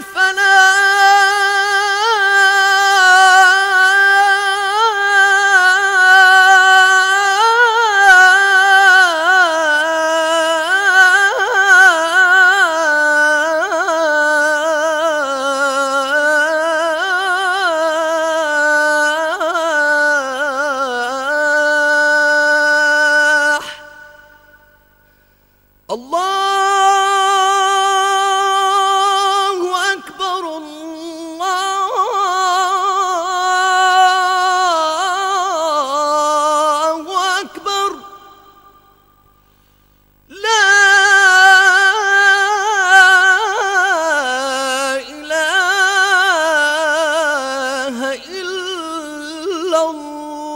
حي على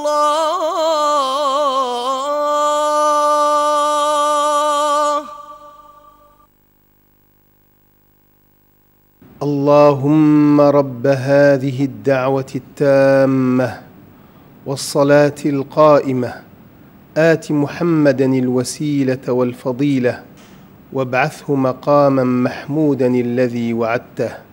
الله. اللهم رب هذه الدعوة التامة والصلاة القائمة. آت محمدا الوسيلة والفضيلة وابعثه مقاما محمودا الذي وعدته.